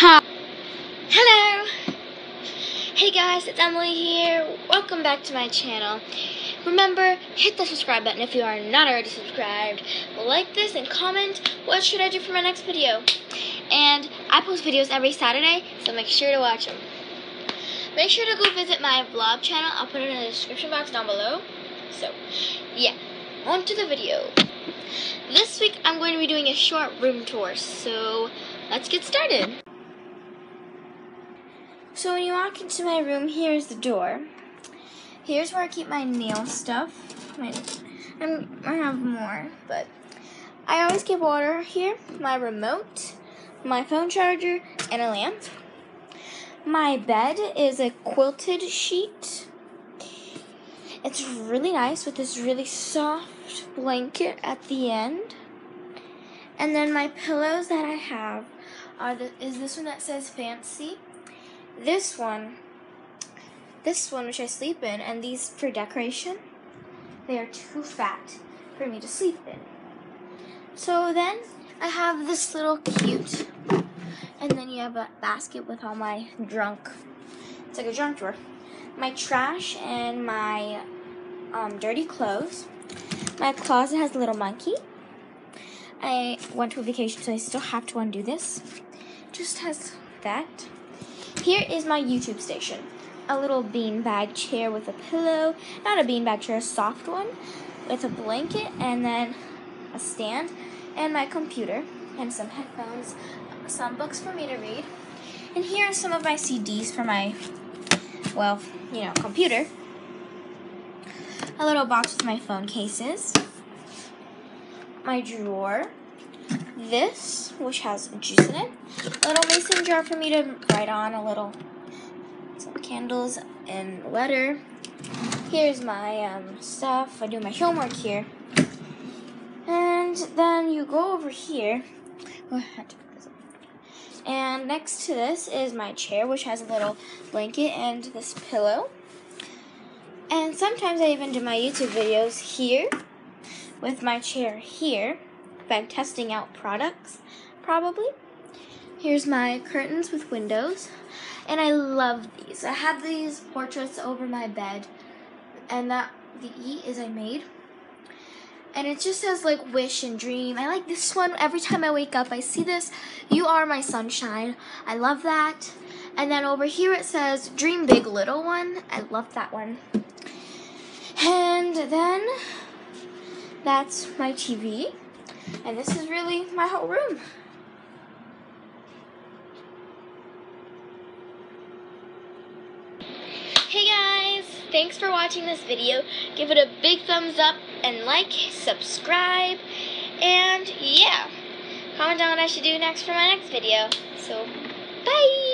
Hello! Hey guys, it's Emily here. Welcome back to my channel. Remember, hit the subscribe button if you are not already subscribed. Like this and comment what should I do for my next video. And I post videos every Saturday, so make sure to watch them. Make sure to go visit my vlog channel. I'll put it in the description box down below. So, yeah, on to the video. This week I'm going to be doing a short room tour, so let's get started. So when you walk into my room, here's the door. Here's where I keep my nail stuff. My, I'm, I have more, but I always keep water here, my remote, my phone charger, and a lamp. My bed is a quilted sheet. It's really nice with this really soft blanket at the end. And then my pillows that I have are the, is this one that says fancy this one, this one which I sleep in, and these for decoration, they are too fat for me to sleep in. So then I have this little cute, and then you have a basket with all my junk. It's like a junk drawer. My trash and my um, dirty clothes. My closet has a little monkey. I went to a vacation, so I still have to undo this. Just has that. Here is my YouTube station. A little beanbag chair with a pillow. Not a beanbag chair, a soft one. With a blanket and then a stand. And my computer. And some headphones. Some books for me to read. And here are some of my CDs for my, well, you know, computer. A little box with my phone cases. My drawer this, which has juice in it. A little mason jar for me to write on a little, some candles and letter. Here's my um, stuff. I do my homework here. And then you go over here. And next to this is my chair, which has a little blanket and this pillow. And sometimes I even do my YouTube videos here with my chair here been testing out products, probably. Here's my curtains with windows. And I love these. I have these portraits over my bed. And that the E is I made. And it just says like wish and dream. I like this one every time I wake up. I see this. You are my sunshine. I love that. And then over here it says dream big little one. I love that one. And then that's my TV. And this is really my whole room. Hey guys, thanks for watching this video. Give it a big thumbs up and like, subscribe, and yeah, comment down what I should do next for my next video. So, bye!